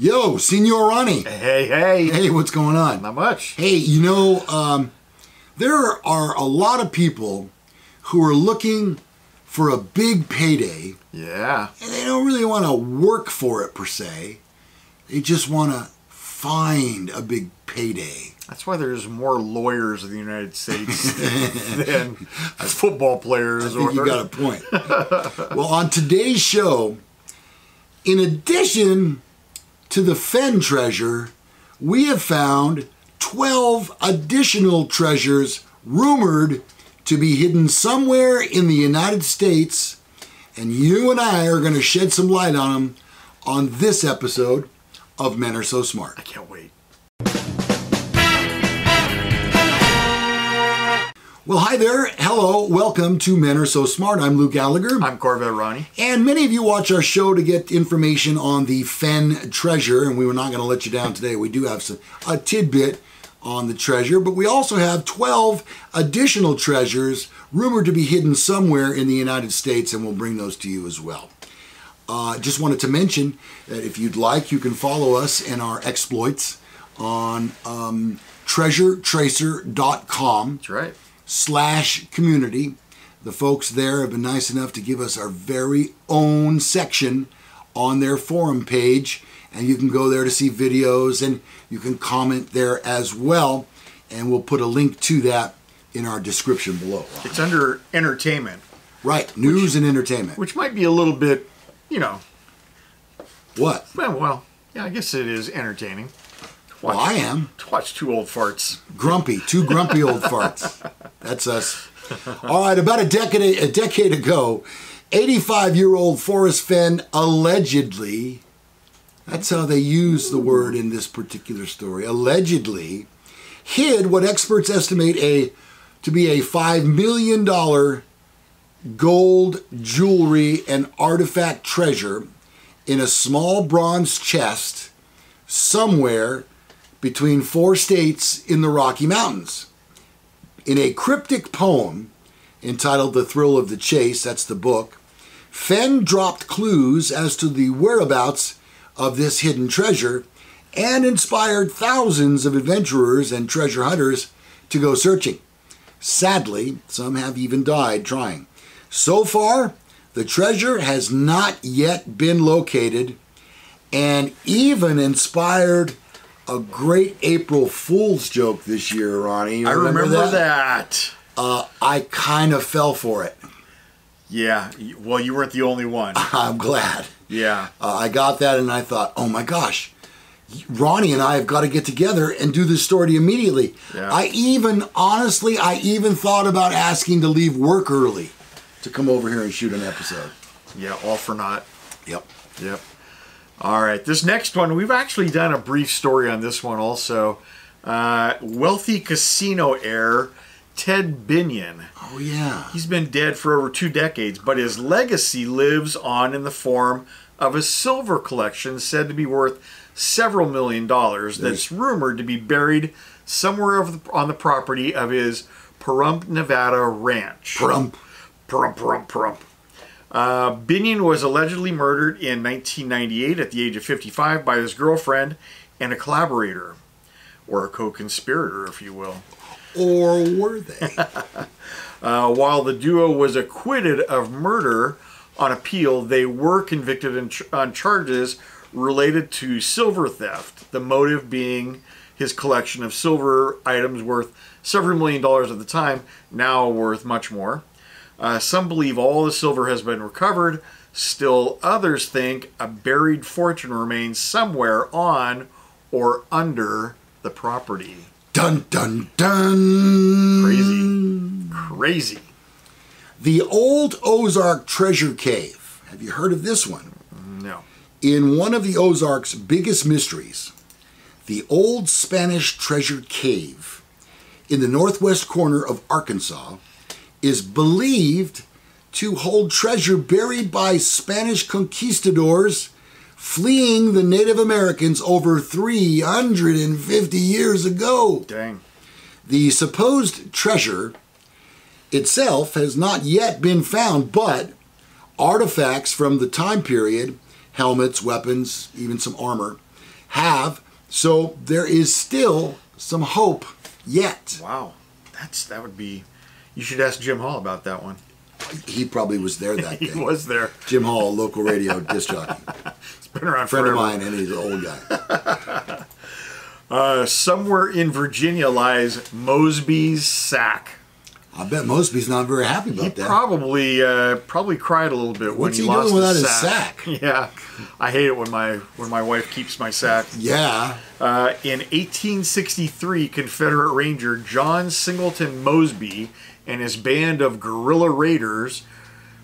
Yo, Senor Ronnie. Hey, hey. Hey, what's going on? Not much. Hey, you know, um, there are a lot of people who are looking for a big payday, Yeah. and they don't really want to work for it per se. They just want to find a big payday. That's why there's more lawyers in the United States than football players. I think or, you got a point. well, on today's show, in addition to the Fenn treasure, we have found 12 additional treasures rumored to be hidden somewhere in the United States, and you and I are going to shed some light on them on this episode of Men Are So Smart. I can't wait. Well, hi there. Hello. Welcome to Men Are So Smart. I'm Lou Gallagher. I'm Corvette Ronnie. And many of you watch our show to get information on the Fenn treasure, and we were not going to let you down today. We do have some a tidbit on the treasure, but we also have 12 additional treasures rumored to be hidden somewhere in the United States, and we'll bring those to you as well. Uh, just wanted to mention that if you'd like, you can follow us in our exploits on um, treasuretracer.com That's right. Slash community. The folks there have been nice enough to give us our very own section on their forum page, and you can go there to see videos and you can comment there as well. And we'll put a link to that in our description below. It's under entertainment, Right, news and entertainment. which might be a little bit, you know, What? well, well yeah, I guess it is entertaining. To Well, I am To watch two old farts. grumpy, two grumpy old farts. That's us. All right, about a decade a decade ago, 85-year-old Forrest Fenn allegedly that's how they use the word in this particular story. Allegedly hid what experts estimate a to be a 5 million dollar gold jewelry and artifact treasure in a small bronze chest somewhere between four states in the Rocky Mountains. In a cryptic poem entitled The Thrill of the Chase, that's the book, Fenn dropped clues as to the whereabouts of this hidden treasure and inspired thousands of adventurers and treasure hunters to go searching. Sadly, some have even died trying. So far, the treasure has not yet been located and even inspired a great April Fool's joke this year, Ronnie. You I remember that. Uh, I kind of fell for it. Yeah. Well, you weren't the only one. I'm glad. Yeah. Uh, I got that and I thought, oh my gosh, Ronnie and I have got to get together and do this story immediately. Yeah. I even, honestly, I even thought about asking to leave work early to come over here and shoot an episode. Yeah. All for naught. Yep. Yep. All right. This next one, we've actually done a brief story on this one also. Uh, wealthy casino heir Ted Binion. Oh, yeah. He's been dead for over two decades, but his legacy lives on in the form of a silver collection said to be worth several million dollars that's rumored to be buried somewhere on the property of his Pahrump, Nevada ranch. Prump. Prump, prump, prump. Uh, Binion was allegedly murdered in 1998 at the age of 55 by his girlfriend and a collaborator, or a co conspirator, if you will. Or were they? Uh, while the duo was acquitted of murder on appeal, they were convicted ch- on charges related to silver theft, the motive being his collection of silver items worth several million dollars at the time, now worth much more. Uh, some believe all the silver has been recovered. Still, others think a buried fortune remains somewhere on or under the property. dun, dun, dun. Crazy. Crazy. The Old Ozark Treasure Cave. Have you heard of this one? No. In one of the Ozark's biggest mysteries, the Old Spanish Treasure Cave in the northwest corner of Arkansas is believed to hold treasure buried by Spanish conquistadors fleeing the Native Americans over 350 years ago. Dang. The supposed treasure itself has not yet been found, but artifacts from the time period, helmets, weapons, even some armor, have. So there is still some hope yet. Wow, that's that would be. You should ask Jim Hall about that one. He probably was there that day. He was there. Jim Hall, local radio disc jockey, It's been around friend of mine, and he's an old guy. Uh, somewhere in Virginia lies Mosby's sack. I bet Mosby's not very happy about He that. probably uh, probably cried a little bit when What's he, he lost doing without his his sack. Yeah, I hate it when my when my wife keeps my sack. yeah, Uh, in 1863, Confederate Ranger John Singleton Mosby and his band of guerrilla raiders,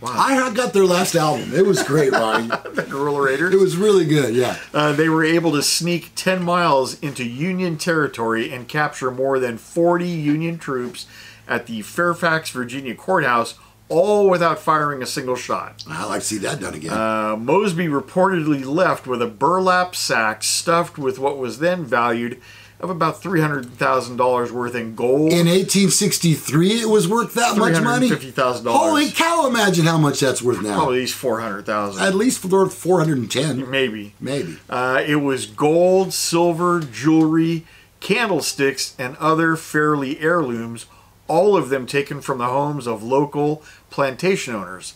Wow. I got their last album. It was great, Ronnie. the guerrilla raiders, It was really good. Yeah. uh, they were able to sneak 10 miles into Union territory and capture more than 40 Union troops at the Fairfax, Virginia courthouse, all without firing a single shot. I like to see that done again. Uh, Mosby reportedly left with a burlap sack stuffed with what was then valued of about $300,000 worth in gold. In 1863, it was worth that much money. $350,000. Holy cow! Imagine how much that's worth now. Probably at least 400000 At least worth 410, Maybe. maybe. Uh, it was gold, silver, jewelry, candlesticks, and other fairly heirlooms, all of them taken from the homes of local plantation owners.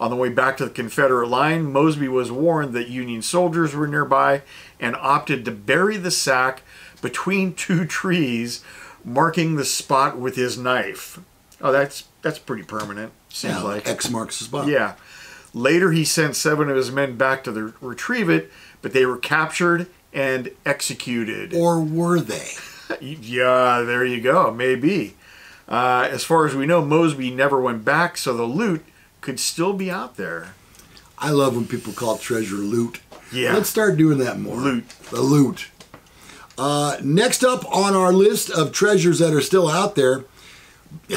On the way back to the Confederate line, Mosby was warned that Union soldiers were nearby and opted to bury the sack between two trees, marking the spot with his knife. Oh, that's that's pretty permanent. Seems Yeah, like X marks the spot. yeah. Later, he sent seven of his men back to the, retrieve it, but they were captured and executed. Or were they? Yeah, there you go. Maybe. Uh, as far as we know, Mosby never went back, so the loot could still be out there. I love when people call treasure loot. Yeah. Let's start doing that more. Loot. The loot. Uh, next up on our list of treasures that are still out there,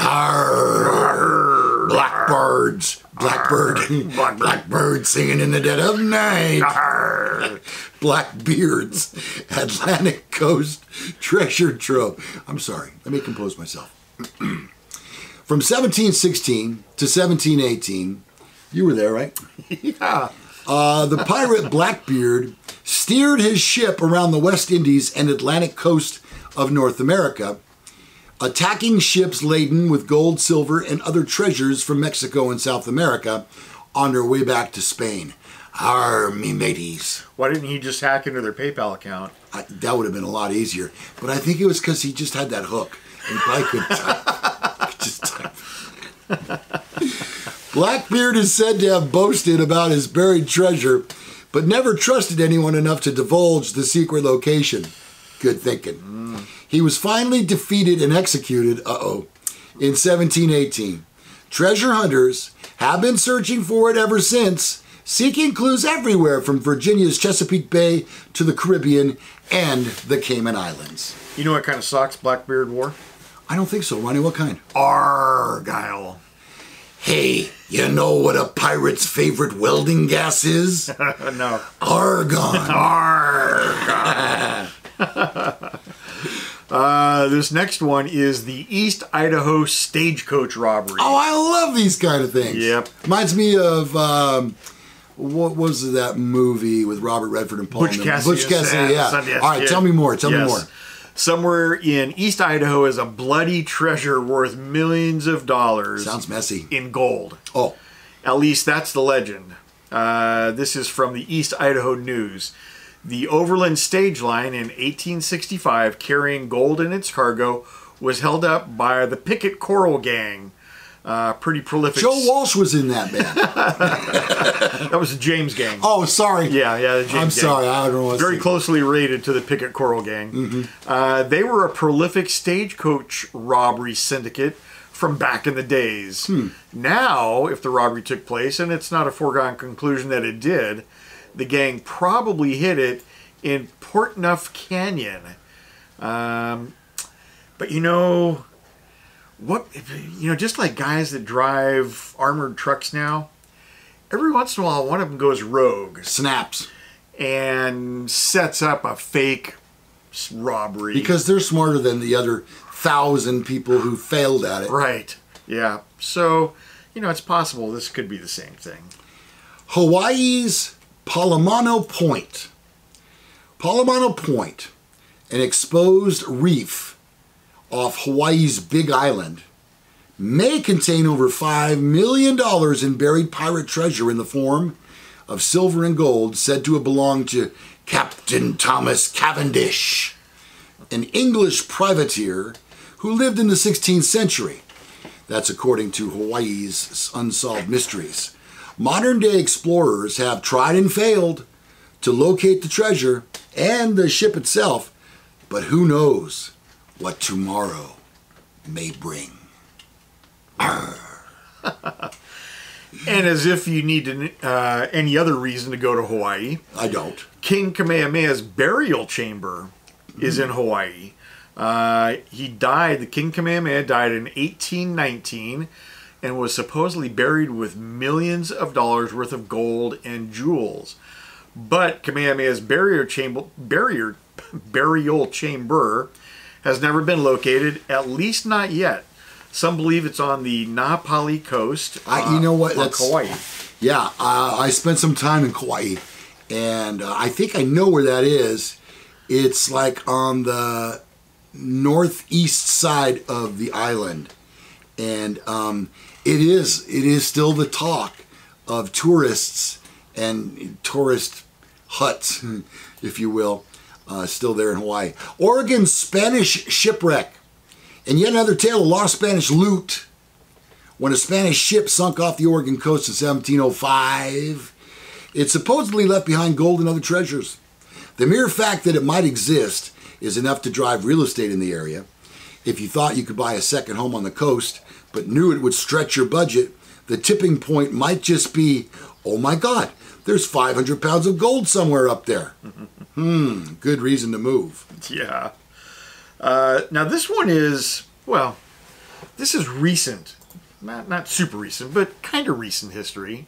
Arr, blackbirds. Blackbird. Blackbird. Blackbird singing in the dead of night. Blackbeards. Atlantic Coast treasure trove. I'm sorry. Let me compose myself. From 1716 to 1718, you were there, right? Yeah. Uh, the pirate Blackbeard steered his ship around the West Indies and Atlantic coast of North America, attacking ships laden with gold, silver, and other treasures from Mexico and South America on their way back to Spain. Arr, me mateys. Why didn't he just hack into their PayPal account? I, that would have been a lot easier. But I think it was because he just had that hook. And he probably couldn't type. Could just type. Blackbeard is said to have boasted about his buried treasure, but never trusted anyone enough to divulge the secret location. Good thinking. He was finally defeated and executed, uh oh, in 1718. Treasure hunters have been searching for it ever since, seeking clues everywhere from Virginia's Chesapeake Bay to the Caribbean and the Cayman Islands. You know what kind of socks Blackbeard wore? I don't think so, Ronnie. What kind? Argyle. Hey, you know what a pirate's favorite welding gas is? no. Argon. Uh, this next one is the East Idaho stagecoach robbery. Oh, I love these kind of things. Yep. Reminds me of um, what was that movie with Robert Redford and Paul? Butch Cassidy. Butch Cassidy. Yeah. All right, tell me more. Tell me more. Somewhere in East Idaho is a bloody treasure worth millions of dollars Sounds messy. in gold. Oh, At least that's the legend. Uh, this is from the East Idaho News. The Overland stage line in 1865, carrying gold in its cargo, was held up by the Pickett Corral Gang. Uh, pretty prolific. Joe Walsh was in that band. That was the James Gang. Oh, sorry. Yeah, yeah. The James I'm Gang. sorry. I don't know Very closely related to the Pickett Corral Gang. Uh, they were a prolific stagecoach robbery syndicate from back in the days. Now, if the robbery took place, and it's not a foregone conclusion that it did, the gang probably hid it in Portneuf Canyon. Um, but you know, what you know, just like guys that drive armored trucks now, every once in a while, one of them goes rogue Snaps. and sets up a fake robbery. Because they're smarter than the other thousand people who failed at it. right, yeah. So, you know, it's possible this could be the same thing. Hawaii's Palemano Point. Palemano Point, an exposed reef off Hawaii's Big Island, may contain over $5 million in buried pirate treasure in the form of silver and gold said to have belonged to Captain Thomas Cavendish, an English privateer who lived in the 16th century. That's according to Hawaii's Unsolved Mysteries. Modern day explorers have tried and failed to locate the treasure and the ship itself, but who knows what tomorrow may bring. And as if you need uh, any other reason to go to Hawaii, I don't. King Kamehameha's burial chamber is in Hawaii. Uh, he died, the King Kamehameha died in 1819 and was supposedly buried with millions of dollars worth of gold and jewels. But Kamehameha's burial chamber, burial, burial chamber has never been located, at least not yet. Some believe it's on the Napali coast. I- you know what, that's- Hawaii. Yeah, uh, I spent some time in Kauai, and uh, I think I know where that is. It's like on the northeast side of the island, and um, it is it is still the talk of tourists and tourist huts, if you will, uh, still there in Hawaii. Oregon Spanish shipwreck, and yet another tale of lost Spanish loot when a Spanish ship sunk off the Oregon coast in 1705. It supposedly left behind gold and other treasures. The mere fact that it might exist is enough to drive real estate in the area. If you thought you could buy a second home on the coast, but knew it would stretch your budget, the tipping point might just be oh my God, there's 500 pounds of gold somewhere up there. hmm, good reason to move. Yeah. Uh, now this one is well, this is recent, not not super recent, but kind of recent history,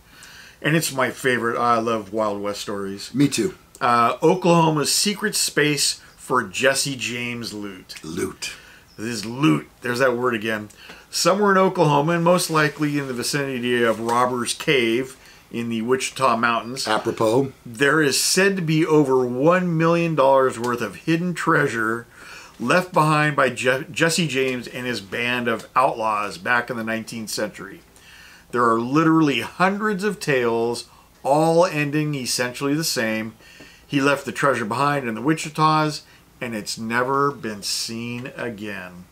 and it's my favorite. I love Wild West stories. Me too. Uh, Oklahoma's secret space for Jesse James loot. Loot. This loot. There's that word again. Somewhere in Oklahoma, and most likely in the vicinity of Robbers Cave in the Wichita Mountains, Apropos. there is said to be over $1 million worth of hidden treasure left behind by Je- Jesse James and his band of outlaws back in the 19th century. There are literally hundreds of tales, all ending essentially the same. He left the treasure behind in the Wichitas, and it's never been seen again.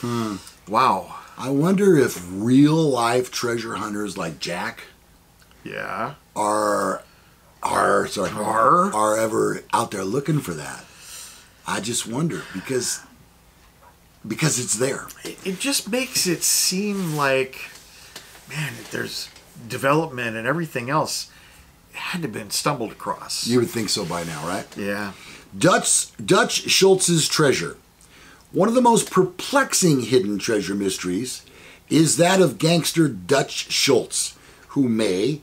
Hmm. Wow. I wonder if real life treasure hunters like Jack Yeah. are are sorry Are? are ever out there looking for that. I just wonder because because it's there. it, just makes it seem like man there's development and everything else it had to have been stumbled across You would think so by now, right? yeah Dutch Dutch Schultz's treasure. One of the most perplexing hidden treasure mysteries is that of gangster Dutch Schultz, who may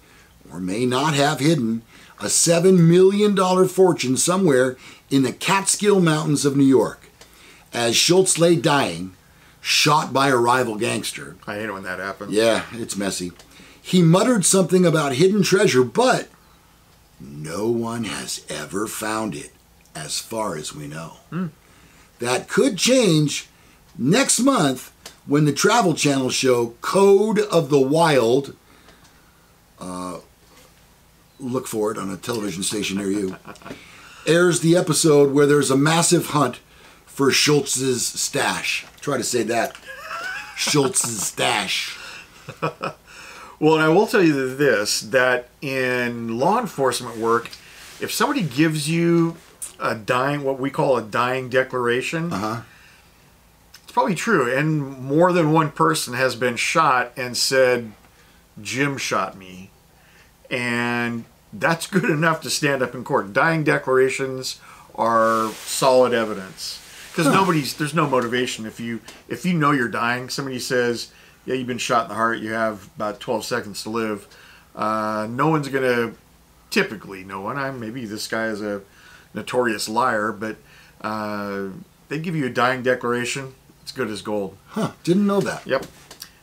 or may not have hidden a $7 million fortune somewhere in the Catskill Mountains of New York. As Schultz lay dying, shot by a rival gangster, i hate it when that happens yeah, it's messy. He muttered something about hidden treasure, but no one has ever found it, as far as we know. That could change next month when the Travel Channel show Code of the Wild. Uh, look for it on a television station near you. Airs the episode where there's a massive hunt for Schultz's stash. Try to say that. Schultz's stash. well and i will tell you this that in law enforcement work if somebody gives you a dying what we call a dying declaration Uh-huh. it's probably true and more than one person has been shot and said jim shot me and that's good enough to stand up in court. Dying declarations are solid evidence because nobody's there's no motivation if you if you know you're dying. Somebody says, "Yeah, you've been shot in the heart. You have about 12 seconds to live." Uh, no one's gonna typically no one. I maybe this guy is a notorious liar, but uh, they give you a dying declaration. It's good as gold. Huh, didn't know that. Yep.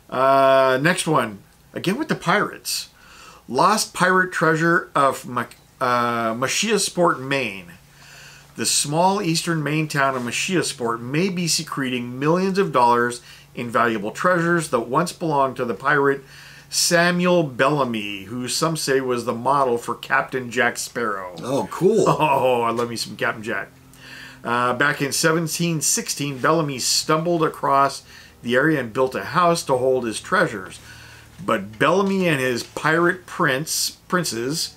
Uh, next one. Again with the pirates. Lost pirate treasure of uh, Sport, Maine. The small eastern Maine town of Machiasport may be secreting millions of dollars in valuable treasures that once belonged to the pirate Samuel Bellamy, who some say was the model for Captain Jack Sparrow. Oh, cool. Oh, I love me some Captain Jack. Uh, back in 1716, Bellamy stumbled across the area and built a house to hold his treasures. But Bellamy and his pirate prince princes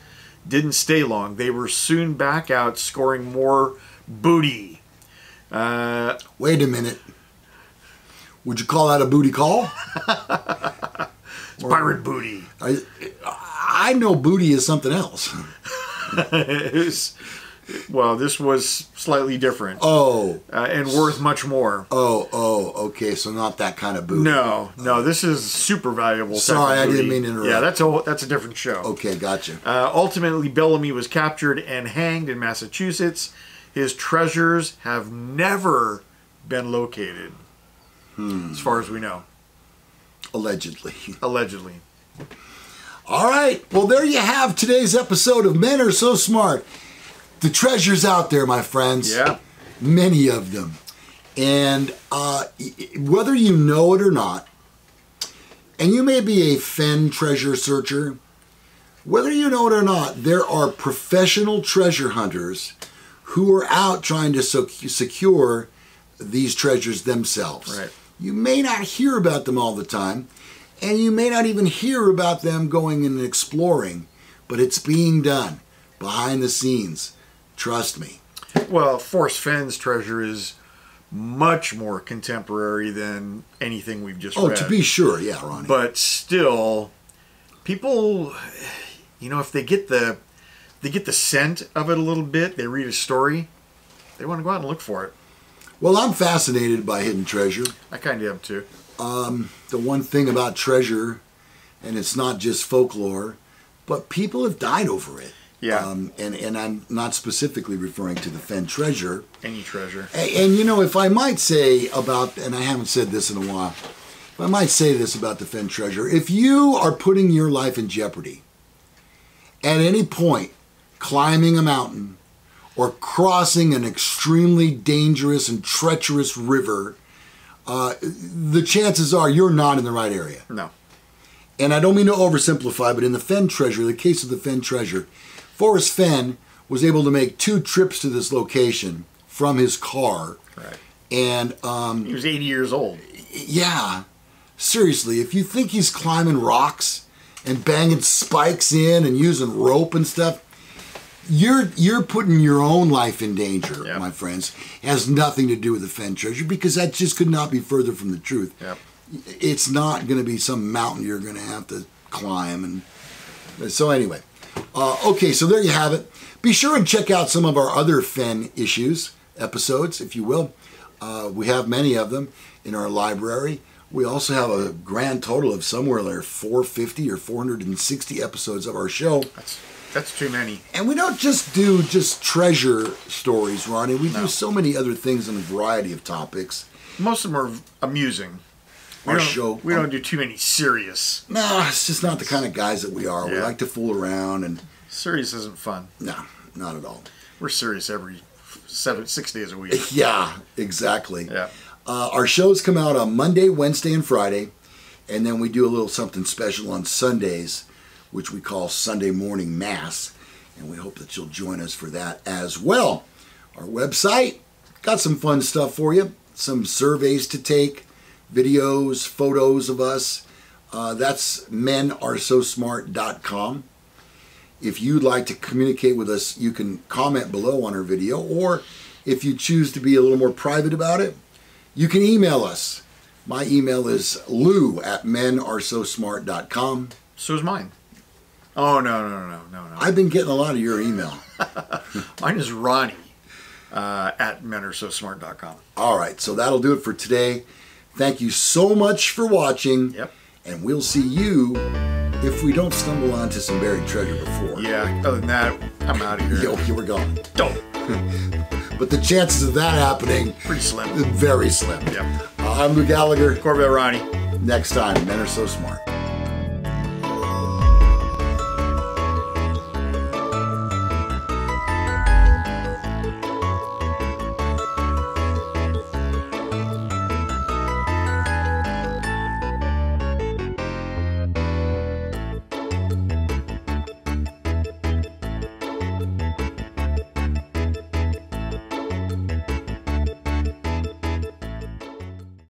didn't stay long. They were soon back out scoring more booty. Uh, Wait a minute. Would you call that a booty call? it's pirate booty. I, I know booty is something else. It was- well, this was slightly different Oh, uh, and worth much more. oh, oh, okay. So not that kind of booty. No, no, this is super valuable. Sorry, I didn't mean to interrupt. Yeah, that's a that's a different show. Okay, gotcha. Uh, ultimately, Bellamy was captured and hanged in Massachusetts. His treasures have never been located, Hmm. as far as we know, Allegedly. allegedly. All right. Well, there you have today's episode of Men Are So Smart. The treasure's out there, my friends. Yeah, Many of them. And uh, whether you know it or not, and you may be a Fenn treasure searcher, whether you know it or not, there are professional treasure hunters who are out trying to secure these treasures themselves. Right. You may not hear about them all the time, and you may not even hear about them going and exploring, but it's being done behind the scenes. Trust me. well, Forrest Fenn's treasure is much more contemporary than anything we've just Oh, read. to be sure, yeah, Ronnie. but still, people, you know, if they get the they get the scent of it a little bit, they read a story, they want to go out and look for it. Well, I'm fascinated by hidden treasure. I kind of am too. Um, the one thing about treasure, and it's not just folklore, but people have died over it. Yeah. Um, and, and I'm not specifically referring to the Fenn treasure. Any treasure. And, and, you know, if I might say about, and I haven't said this in a while, if I might say this about the Fenn treasure, if you are putting your life in jeopardy at any point, climbing a mountain or crossing an extremely dangerous and treacherous river, uh, the chances are you're not in the right area. No. And I don't mean to oversimplify, but in the Fenn treasure, the case of the Fenn treasure, Forrest Fenn was able to make two trips to this location from his car. Right. And um, He was 80 years old. yeah, seriously, if you think he's climbing rocks and banging spikes in and using rope and stuff, you're you're putting your own life in danger, Yep. my friends. It has nothing to do with the Fenn treasure because that just could not be further from the truth. Yep. It's not going to be some mountain you're going to have to climb, and so anyway. Uh, okay, so there you have it. Be sure and check out some of our other Fenn issues, episodes, if you will. Uh, we have many of them in our library. We also have a grand total of somewhere like 450 or 460 episodes of our show. That's that's too many. And we don't just do just treasure stories, Ronnie. We No. do so many other things on a variety of topics. Most of them are amusing. We Our don't, show- We don't do too many serious. No, it's just not the kind of guys that we are. We like to fool around, and Serious isn't fun. no, not at all. We're serious every seven, six days a week. Yeah, exactly. Yeah. Uh, our shows come out on Monday, Wednesday, and Friday, and then we do a little something special on Sundays, which we call Sunday Morning Mass, and we hope that you'll join us for that as well. Our website got some fun stuff for you, some surveys to take, videos, photos of us. Uh, that's menaresosmart.com. If you'd like to communicate with us, you can comment below on our video, or if you choose to be a little more private about it, you can email us. My email is lou at menaresosmart.com. So is mine. Oh no no no no no. I've been getting a lot of your email. Mine is Ronnie uh, at menaresosmart.com. All right, so that'll do it for today. Thank you so much for watching. Yep. And we'll see you if we don't stumble onto some buried treasure before. Yeah. Other than that, I'm out of here. Yo, you were gone. Don't. But the chances of that happening, Pretty slim. very slim. Yep. Uh, I'm Lou Gallagher. Corvette Ronnie. Next time, Men Are So Smart.